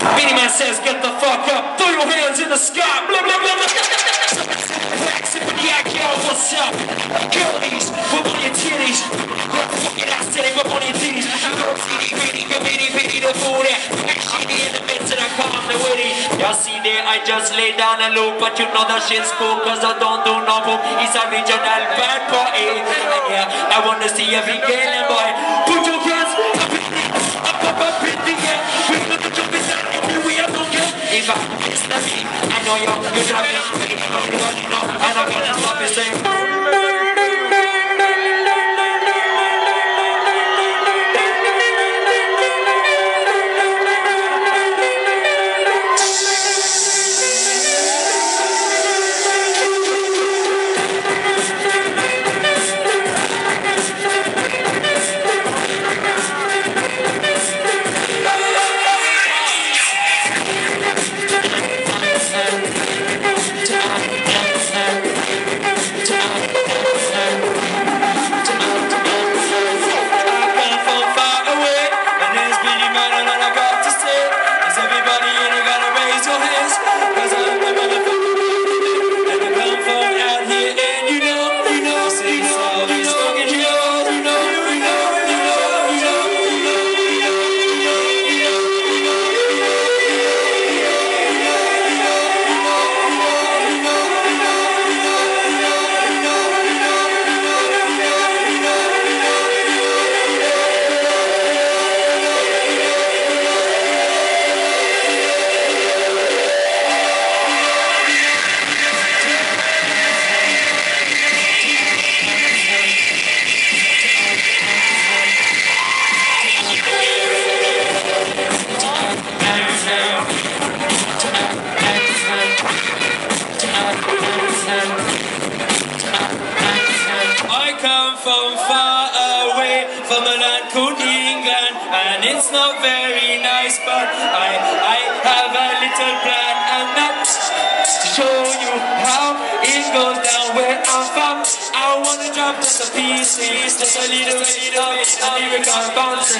Beardyman says, get the fuck up. Throw your hands in the sky. Blah, blah, blah, blah. Symphoniac, yo, what's up? Girlies, whip on your titties. Fucking ass titty, whip on your titties. Go bitty, bitty, bitty, bitty, the booty. Actually, in the midst of the calm, the witty. Y'all see there, I just lay down a loop, but you know that shit's cool, cause I don't do no boom. It's original bad boy. And yeah, I wanna see every girl and boy. Put your hands up the, up, up, up I know you're, you're not gonna stop it, and I'm gonna stop it, say. From far away, from a land called England, and it's not very nice, but I, I have a little plan, and that's to show you how it goes down where I'm from. I wanna drop just a piece, just a little, bit of lyrical bounce.